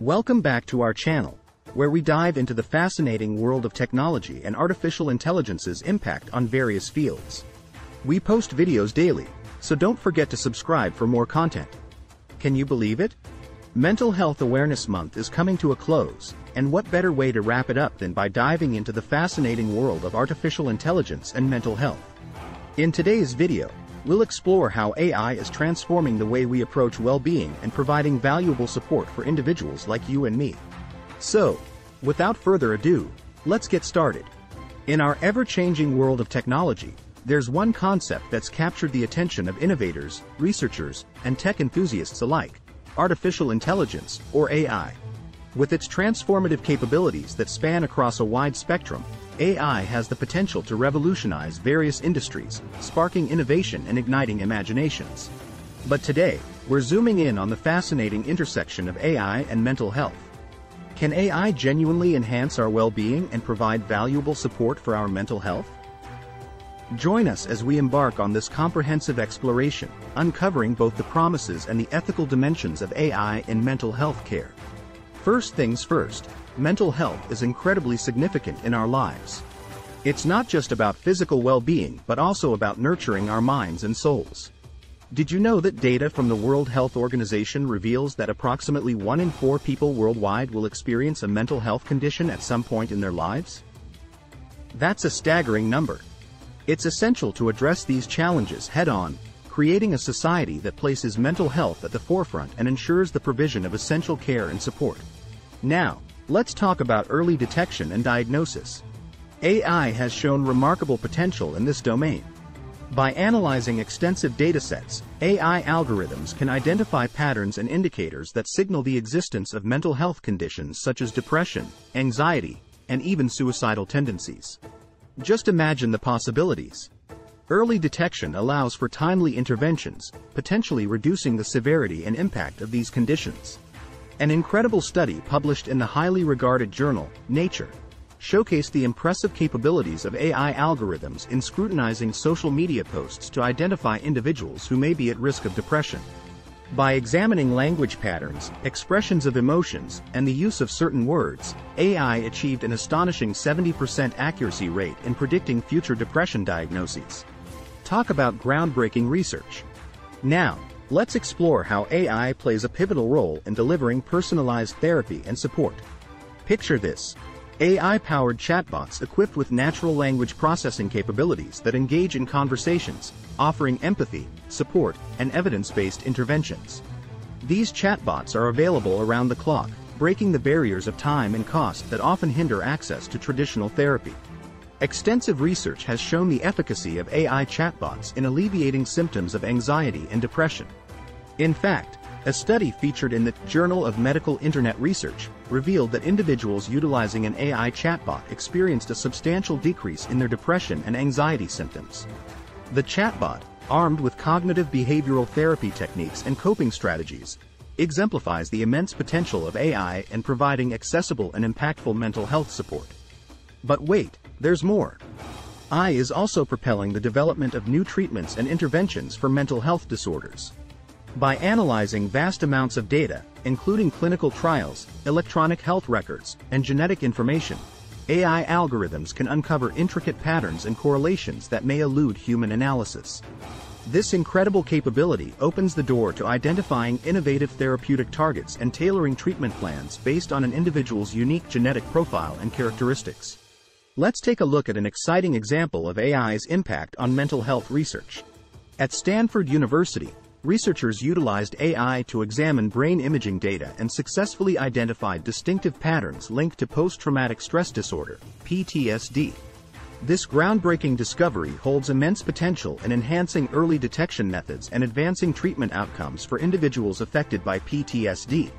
Welcome back to our channel, where we dive into the fascinating world of technology and artificial intelligence's impact on various fields. We post videos daily, so don't forget to subscribe for more content. Can you believe it? Mental Health Awareness Month is coming to a close, and what better way to wrap it up than by diving into the fascinating world of artificial intelligence and mental health? In today's video, we'll explore how AI is transforming the way we approach well-being and providing valuable support for individuals like you and me. So, without further ado, let's get started. In our ever-changing world of technology, there's one concept that's captured the attention of innovators, researchers, and tech enthusiasts alike, artificial intelligence, or AI. With its transformative capabilities that span across a wide spectrum, AI has the potential to revolutionize various industries, sparking innovation and igniting imaginations. But today, we're zooming in on the fascinating intersection of AI and mental health. Can AI genuinely enhance our well-being and provide valuable support for our mental health? Join us as we embark on this comprehensive exploration, uncovering both the promises and the ethical dimensions of AI in mental health care. First things first, mental health is incredibly significant in our lives. It's not just about physical well-being but also about nurturing our minds and souls. Did you know that data from the World Health Organization reveals that approximately 1 in 4 people worldwide will experience a mental health condition at some point in their lives? That's a staggering number. It's essential to address these challenges head-on, creating a society that places mental health at the forefront and ensures the provision of essential care and support. Now, Let's talk about early detection and diagnosis. AI has shown remarkable potential in this domain. By analyzing extensive datasets, AI algorithms can identify patterns and indicators that signal the existence of mental health conditions such as depression, anxiety, and even suicidal tendencies. Just imagine the possibilities. Early detection allows for timely interventions, potentially reducing the severity and impact of these conditions. An incredible study published in the highly regarded journal, Nature, showcased the impressive capabilities of AI algorithms in scrutinizing social media posts to identify individuals who may be at risk of depression. By examining language patterns, expressions of emotions, and the use of certain words, AI achieved an astonishing 70% accuracy rate in predicting future depression diagnoses. Talk about groundbreaking research. Now, Let's explore how AI plays a pivotal role in delivering personalized therapy and support. Picture this. AI-powered chatbots equipped with natural language processing capabilities that engage in conversations, offering empathy, support, and evidence-based interventions. These chatbots are available around the clock, breaking the barriers of time and cost that often hinder access to traditional therapy. Extensive research has shown the efficacy of AI chatbots in alleviating symptoms of anxiety and depression. In fact, a study featured in the Journal of Medical Internet Research revealed that individuals utilizing an AI chatbot experienced a substantial decrease in their depression and anxiety symptoms. The chatbot, armed with cognitive behavioral therapy techniques and coping strategies, exemplifies the immense potential of AI in providing accessible and impactful mental health support. But wait, there's more. AI is also propelling the development of new treatments and interventions for mental health disorders. By analyzing vast amounts of data, including clinical trials, electronic health records, and genetic information, AI algorithms can uncover intricate patterns and correlations that may elude human analysis. This incredible capability opens the door to identifying innovative therapeutic targets and tailoring treatment plans based on an individual's unique genetic profile and characteristics. Let's take a look at an exciting example of AI's impact on mental health research. At Stanford University, researchers utilized AI to examine brain imaging data and successfully identified distinctive patterns linked to post-traumatic stress disorder, PTSD. This groundbreaking discovery holds immense potential in enhancing early detection methods and advancing treatment outcomes for individuals affected by PTSD.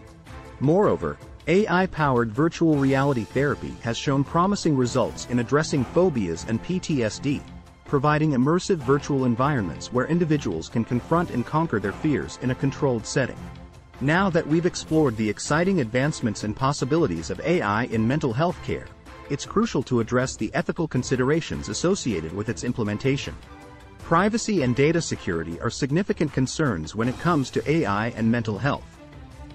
Moreover, AI-powered virtual reality therapy has shown promising results in addressing phobias and PTSD, providing immersive virtual environments where individuals can confront and conquer their fears in a controlled setting. Now that we've explored the exciting advancements and possibilities of AI in mental health care, it's crucial to address the ethical considerations associated with its implementation. Privacy and data security are significant concerns when it comes to AI and mental health.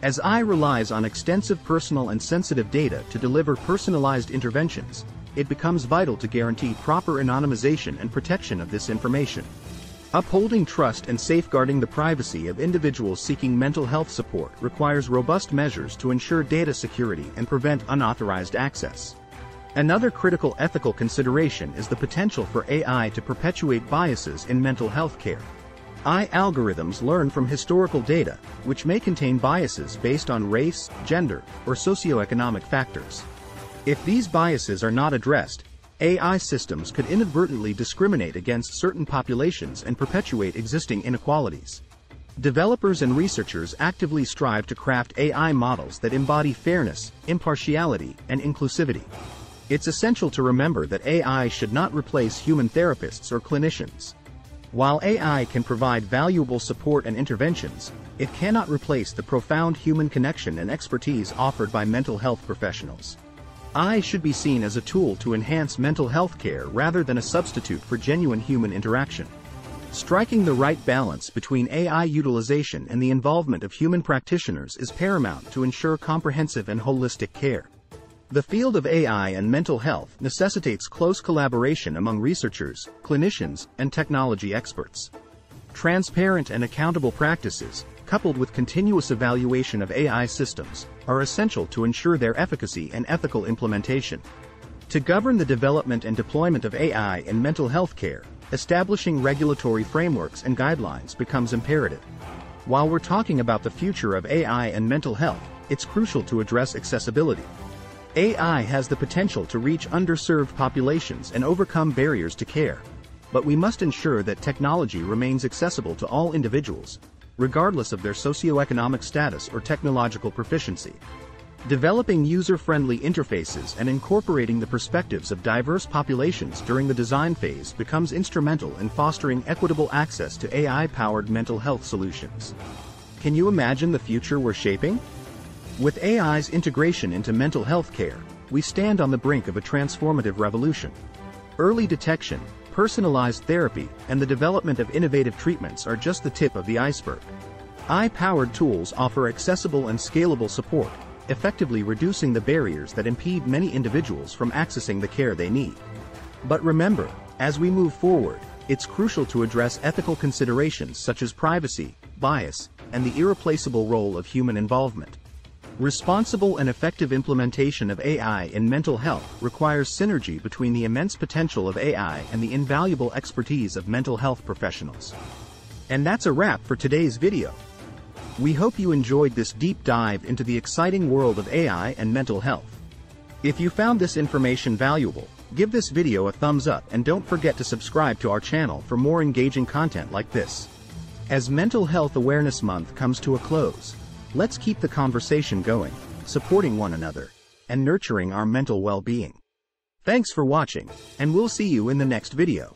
As AI relies on extensive personal and sensitive data to deliver personalized interventions, it becomes vital to guarantee proper anonymization and protection of this information. Upholding trust and safeguarding the privacy of individuals seeking mental health support requires robust measures to ensure data security and prevent unauthorized access. Another critical ethical consideration is the potential for AI to perpetuate biases in mental health care. AI algorithms learn from historical data, which may contain biases based on race, gender, or socioeconomic factors. If these biases are not addressed, AI systems could inadvertently discriminate against certain populations and perpetuate existing inequalities. Developers and researchers actively strive to craft AI models that embody fairness, impartiality, and inclusivity. It's essential to remember that AI should not replace human therapists or clinicians. While AI can provide valuable support and interventions, it cannot replace the profound human connection and expertise offered by mental health professionals. AI should be seen as a tool to enhance mental health care rather than a substitute for genuine human interaction. Striking the right balance between AI utilization and the involvement of human practitioners is paramount to ensure comprehensive and holistic care. The field of AI and mental health necessitates close collaboration among researchers, clinicians, and technology experts. Transparent and accountable practices, coupled with continuous evaluation of AI systems, are essential to ensure their efficacy and ethical implementation. To govern the development and deployment of AI in mental health care, establishing regulatory frameworks and guidelines becomes imperative. While we're talking about the future of AI and mental health, it's crucial to address accessibility. AI has the potential to reach underserved populations and overcome barriers to care. But we must ensure that technology remains accessible to all individuals, regardless of their socioeconomic status or technological proficiency. Developing user-friendly interfaces and incorporating the perspectives of diverse populations during the design phase becomes instrumental in fostering equitable access to AI-powered mental health solutions. Can you imagine the future we're shaping? With AI's integration into mental health care, we stand on the brink of a transformative revolution. Early detection, personalized therapy, and the development of innovative treatments are just the tip of the iceberg. AI-powered tools offer accessible and scalable support, effectively reducing the barriers that impede many individuals from accessing the care they need. But remember, as we move forward, it's crucial to address ethical considerations such as privacy, bias, and the irreplaceable role of human involvement. Responsible and effective implementation of AI in mental health requires synergy between the immense potential of AI and the invaluable expertise of mental health professionals. And that's a wrap for today's video. We hope you enjoyed this deep dive into the exciting world of AI and mental health. If you found this information valuable, give this video a thumbs up and don't forget to subscribe to our channel for more engaging content like this. As Mental Health Awareness Month comes to a close, Let's keep the conversation going, supporting one another, and nurturing our mental well-being. Thanks for watching, and we'll see you in the next video.